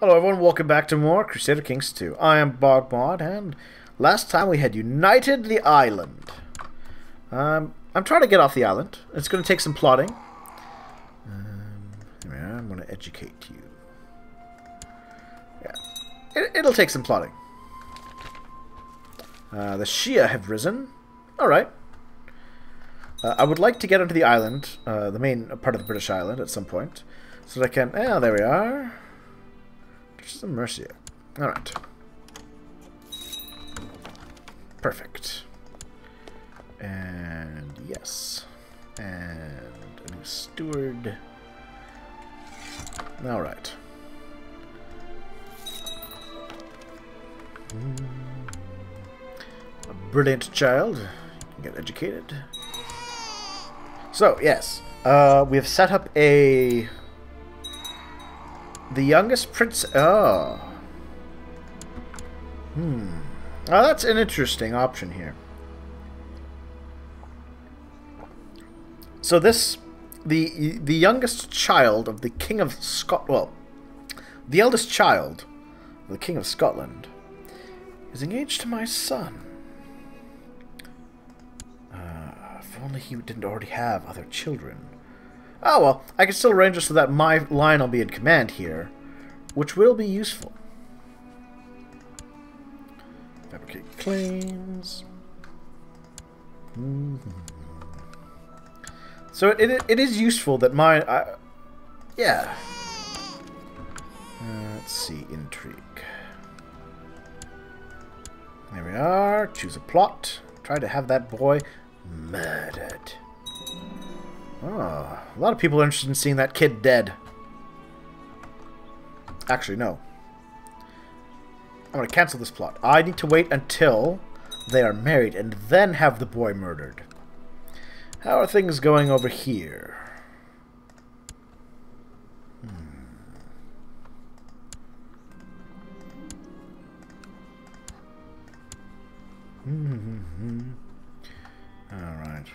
Hello everyone, welcome back to more Crusader Kings 2. I am Bogmod, and last time we had united the island. Um, I'm trying to get off the island. It's going to take some plotting. Um, I'm going to educate you. Yeah, it, it'll take some plotting. Uh, the Shia have risen. Alright. Uh, I would like to get onto the island, uh, the main part of the British island, at some point. So that I can... Oh, there we are. Just a Mercia. Alright. Perfect. And yes. And a new steward. Alright. A brilliant child. Get educated. So, yes. Uh, we have set up a... The youngest prince... Oh. Hmm. Oh, that's an interesting option here. So this... The, the youngest child of the King of Scot... Well, the eldest child of the King of Scotland is engaged to my son. Uh, if only he didn't already have other children. Oh well, I can still arrange it so that my line will be in command here, which will be useful. Fabricate claims. Mm -hmm. So it, it is useful that my... I, yeah. Uh, let's see, intrigue. There we are. Choose a plot. Try to have that boy murdered. Oh, a lot of people are interested in seeing that kid dead. Actually, no. I'm going to cancel this plot. I need to wait until they are married and then have the boy murdered. How are things going over here? Hmm. -hmm. Alright.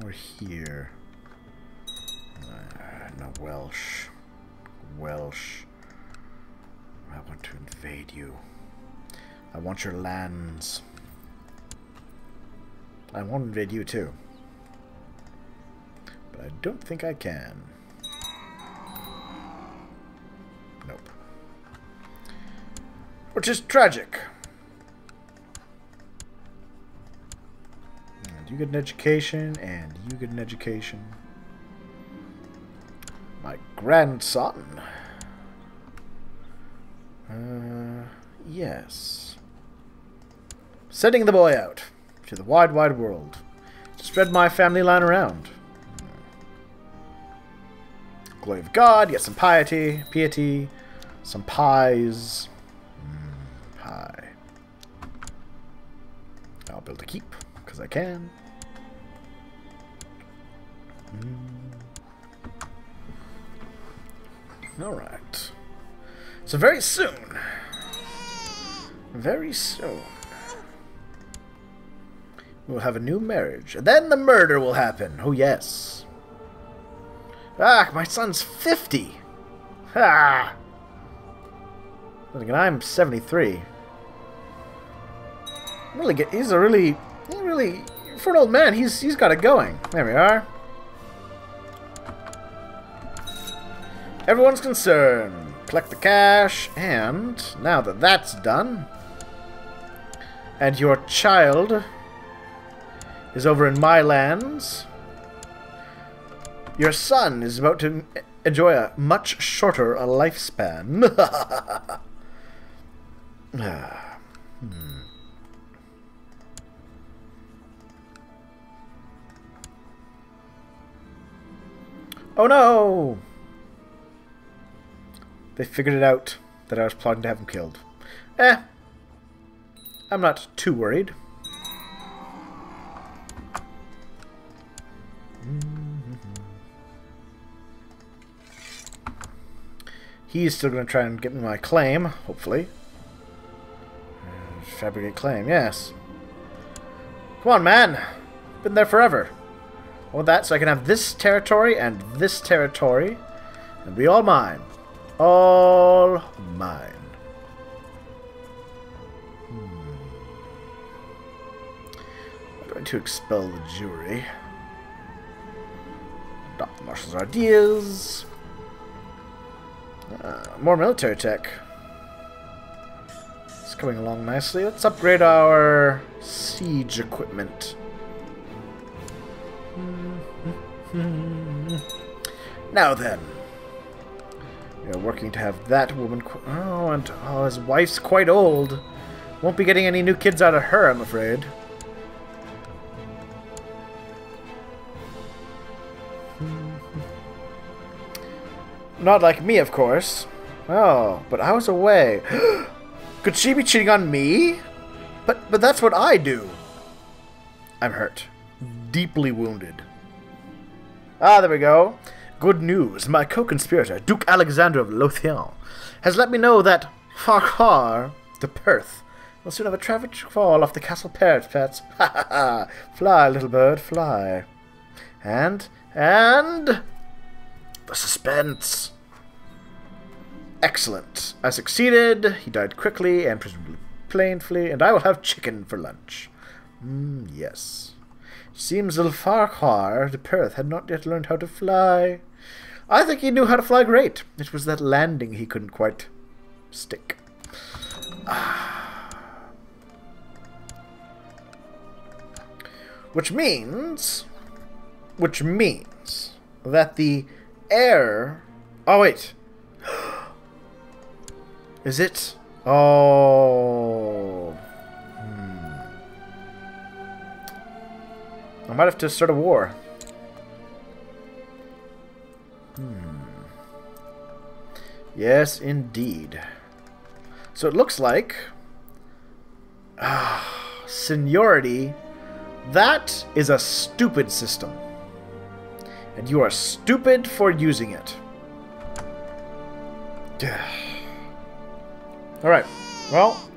We're here. Welsh. Welsh. I want to invade you. I want your lands. I want to invade you too. But I don't think I can. Nope. Which is tragic. And you get an education, and you get an education. My grandson. Uh, yes. Sending the boy out to the wide, wide world to spread my family line around. Glory of God, get some piety, piety, some pies. Mm, pie. I'll build a keep, because I can. Mm. Alright. So very soon, very soon, we'll have a new marriage. And then the murder will happen. Oh, yes. Ah, my son's 50. Ah. And I'm 73. Really get, he's a really, really, for an old man, he's he's got it going. There we are. Everyone's concerned. Collect the cash, and now that that's done, and your child is over in my lands, your son is about to enjoy a much shorter lifespan. hmm. Oh no! They figured it out that I was plotting to have him killed. Eh. I'm not too worried. He's still going to try and get me my claim, hopefully. Fabricate claim, yes. Come on, man. Been there forever. I want that so I can have this territory and this territory and be all mine all mine. Hmm. I'm going to expel the jury. Adopt the marshal's ideas. Uh, more military tech. It's coming along nicely. Let's upgrade our siege equipment. now then. We are working to have that woman... Oh, and oh, his wife's quite old. Won't be getting any new kids out of her, I'm afraid. Not like me, of course. Oh, but I was away. Could she be cheating on me? But but that's what I do. I'm hurt. Deeply wounded. Ah, there we go. Good news. My co-conspirator, Duke Alexander of Lothian, has let me know that Farquhar, the Perth, will soon have a tragic fall off the castle parapets. Ha ha ha! Fly, little bird, fly. And, and... The suspense. Excellent. I succeeded. He died quickly and presumably painfully, and I will have chicken for lunch. Mm, yes. Seems little Farquhar de Perth had not yet learned how to fly. I think he knew how to fly great. It was that landing he couldn't quite stick. Which means... Which means that the air... Oh, wait. Is it? Oh... I might have to start a war. Hmm. Yes, indeed. So it looks like... Ah, seniority that is a stupid system. And you are stupid for using it. Alright, well...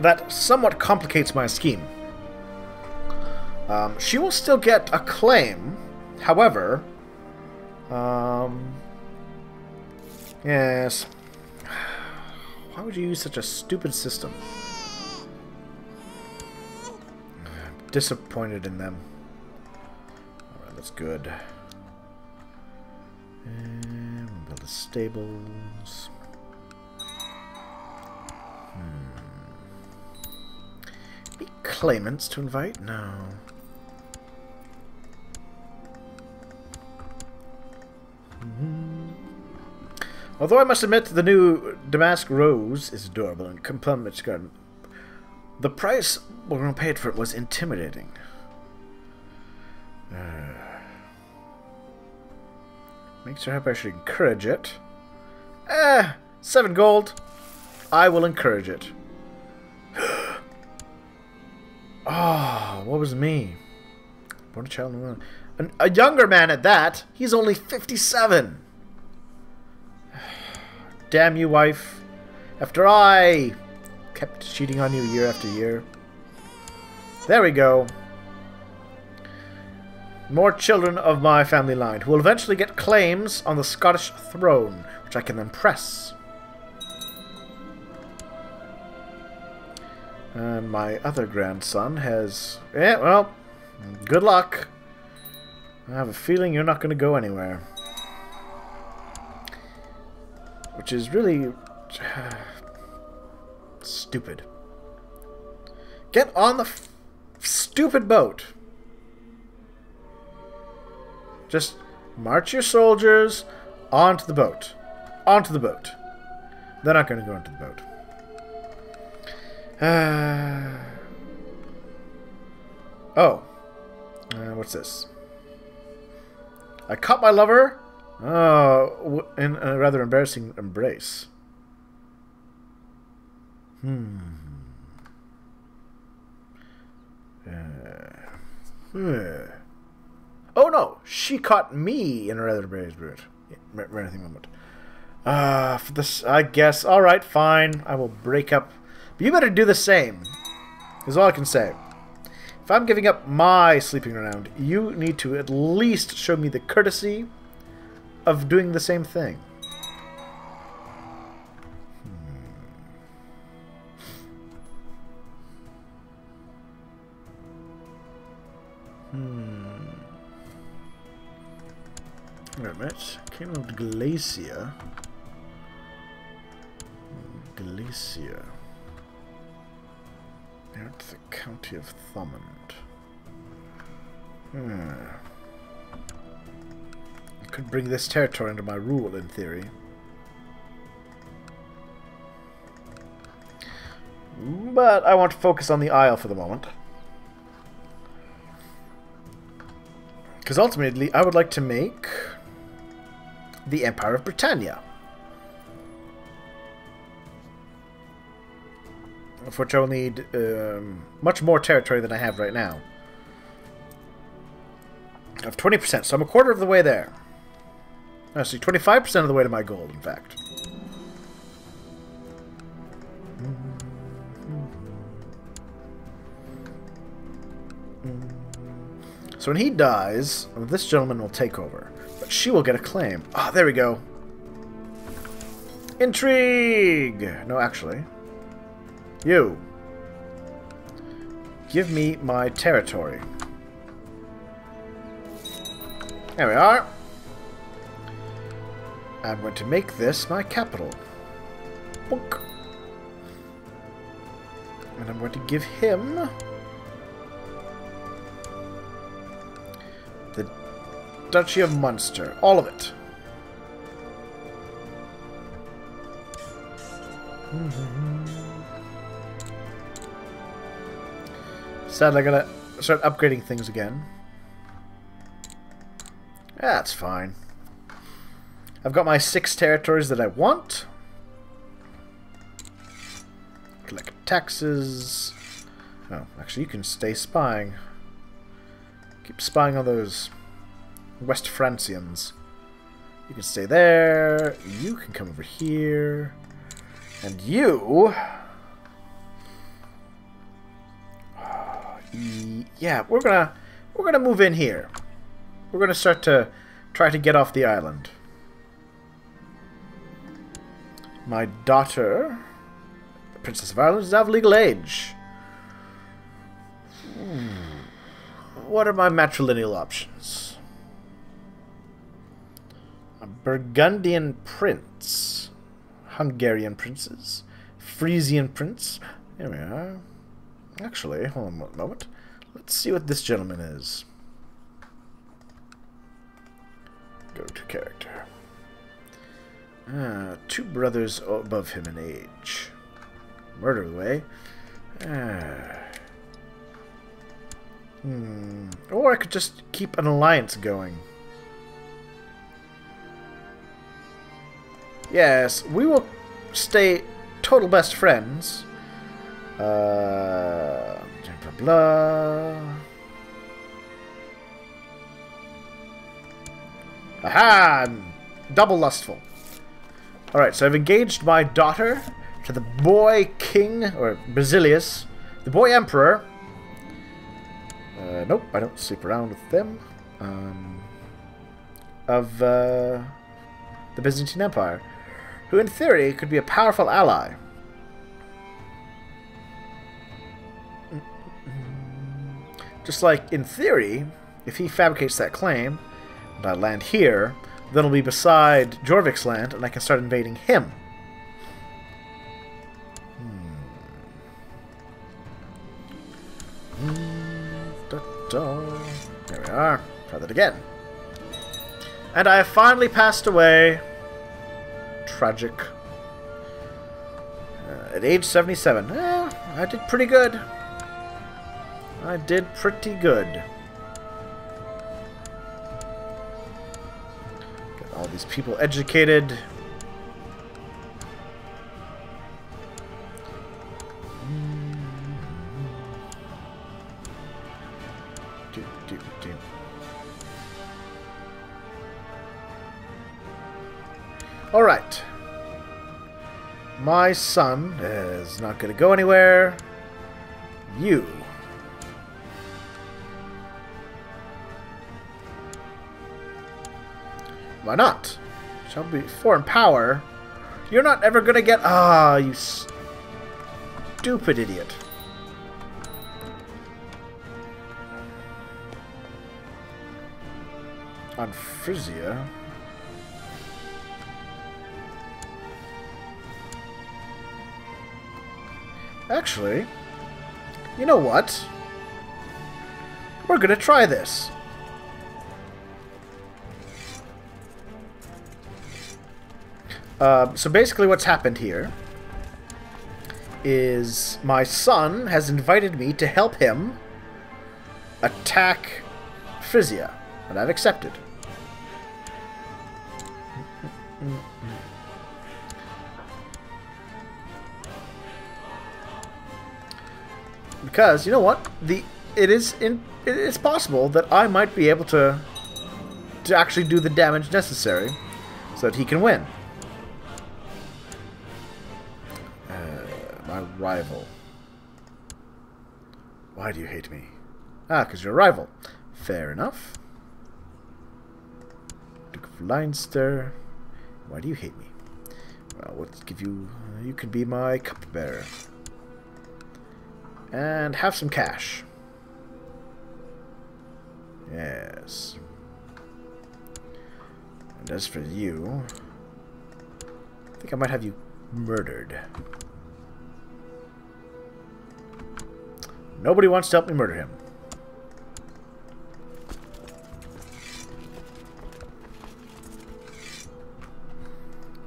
That somewhat complicates my scheme. Um, she will still get a claim, however... Um... Yes... Why would you use such a stupid system? I'm disappointed in them. Alright, that's good. And we'll build the stables. Claimants to invite? No. Although I must admit the new Damask Rose is adorable and compliments garden the price we're going to pay for it was intimidating. Uh, makes her happy I should encourage it. Eh, seven gold. I will encourage it. Oh, what was me? Born a child in An, a younger man at that. He's only 57. Damn you, wife. After I kept cheating on you year after year. There we go. More children of my family line, who will eventually get claims on the Scottish throne, which I can then And my other grandson has... Well, good luck. I have a feeling you're not going to go anywhere. Which is really... Stupid. Get on the stupid boat. Just march your soldiers onto the boat. Onto the boat. They're not going to go onto the boat. Oh. Uh, what's this? I caught my lover oh, in a rather embarrassing embrace. Hmm. Uh, uh. Oh no, she caught me in a rather. Anything moment. Uh, for this, I guess. All right, fine. I will break up. But you better do the same, is all I can say. If I'm giving up my sleeping around, you need to at least show me the courtesy of doing the same thing. Hmm. Wait a minute. Came out Glacier. Glacier. To the county of Thomond. Hmm. I could bring this territory under my rule, in theory. But I want to focus on the Isle for the moment. Because ultimately, I would like to make the Empire of Britannia. For which I will need um, much more territory than I have right now. Of 20%, so I'm a quarter of the way there. Actually, 25% of the way to my goal, in fact. So when he dies, this gentleman will take over. But she will get a claim. Ah, oh, there we go. Intrigue! No, actually. You. Give me my territory. There we are. I'm going to make this my capital. And I'm going to give him The Duchy of Munster. All of it. Mm-hmm. Sadly, I gotta start upgrading things again. That's fine. I've got my six territories that I want. Collect taxes. Oh, actually, you can stay spying. Keep spying on those West Francians. You can stay there. You can come over here. And you... Yeah, we're gonna we're gonna move in here. We're gonna start to try to get off the island. My daughter, the Princess of Ireland, is of legal age. Hmm. What are my matrilineal options? A Burgundian prince, Hungarian princes, Frisian prince. Here we are. Actually, hold on one moment. Let's see what this gentleman is. Go to character. Ah, two brothers above him in age. Murder way. Ah. Hmm. Or I could just keep an alliance going. Yes, we will stay total best friends. Uh, blah, blah. Aha! Double lustful. Alright, so I've engaged my daughter to the boy king, or Basilius, the boy emperor. Uh, nope, I don't sleep around with them. Um, of uh, the Byzantine Empire who in theory could be a powerful ally. Just like, in theory, if he fabricates that claim, and I land here, then I'll be beside Jorvik's land, and I can start invading him. There we are. Try that again. And I have finally passed away tragic. Uh, at age 77, eh, I did pretty good. I did pretty good. Got all these people educated. Alright. My son is not going to go anywhere. You. Why not? Shall be foreign power. You're not ever gonna get. Ah, you stupid idiot. On Frisia. Actually, you know what? We're gonna try this. Uh, so basically what's happened here is my son has invited me to help him attack Frisia, and I've accepted. Because, you know what? The it is in it's possible that I might be able to to actually do the damage necessary so that he can win. Rival. Why do you hate me? Ah, because you're a rival. Fair enough. Duke of Leinster. Why do you hate me? Well, let's give you... You could be my cupbearer. And have some cash. Yes. And as for you... I think I might have you murdered. Nobody wants to help me murder him.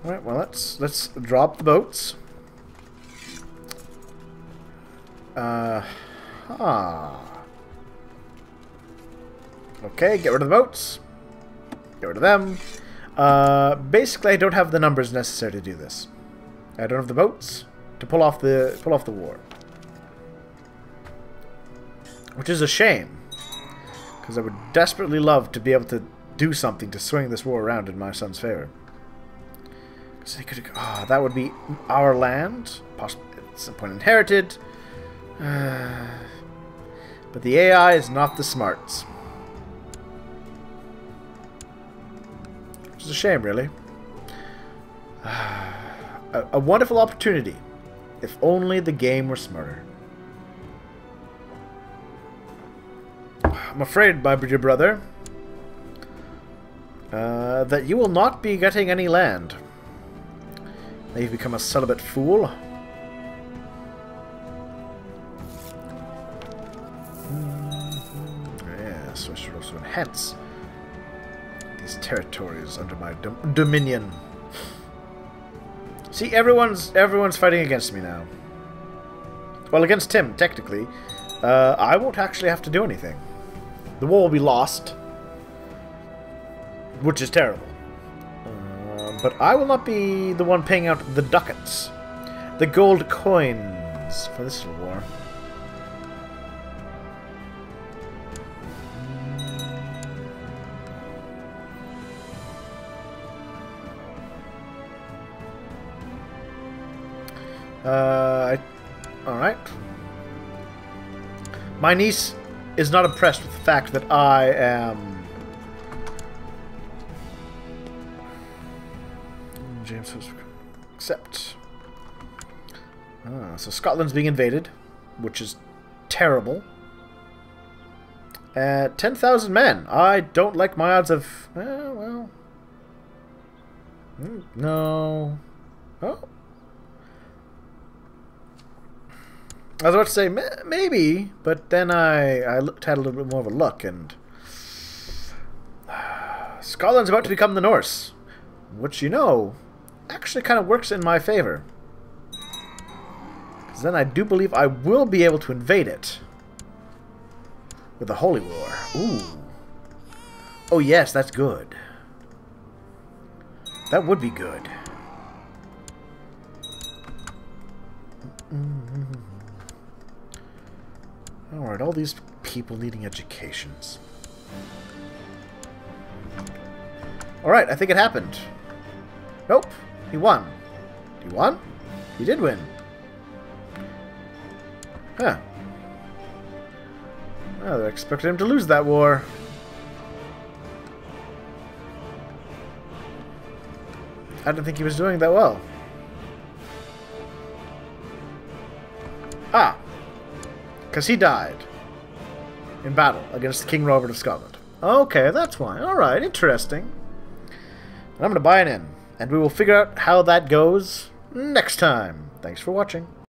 Alright, well let's let's drop the boats. Uh huh. Okay, get rid of the boats. Get rid of them. Uh, basically, I don't have the numbers necessary to do this. I don't have the boats to pull off the pull off the war. Which is a shame. Because I would desperately love to be able to do something to swing this war around in my son's favor. Because he could, oh, that would be our land, possibly at some point inherited. Uh, but the AI is not the smarts. Which is a shame, really. a, a wonderful opportunity, if only the game were smarter. I'm afraid, my dear brother, uh, that you will not be getting any land. Now you've become a celibate fool. Mm-hmm. Yes, I should also enhance these territories under my dom dominion. See, everyone's everyone's fighting against me now. Well, against Tim, technically. Uh, I won't actually have to do anything. The war will be lost. Which is terrible. Uh, but I will not be the one paying out the ducats. The gold coins for this war. Uh, Alright. My niece is not impressed with the fact that I am... James accept. Ah, so Scotland's being invaded, which is terrible. At 10,000 men. I don't like my odds of... Eh, well... Hmm, no. Oh. I was about to say maybe, but then I I looked had a little bit more of a look, and Scotland's about to become the Norse, which you know actually kind of works in my favor. Because then I do believe I will be able to invade it with the Holy War. Ooh. Oh yes, that's good. That would be good. Alright, all these people needing educations. Alright, I think it happened. Nope, he won. He won? He did win. Huh. Well, they expected him to lose that war. I didn't think he was doing that well. Because he died in battle against King Robert of Scotland. Okay, that's why. Alright, interesting. And I'm going to buy an inn. And we will figure out how that goes next time. Thanks for watching.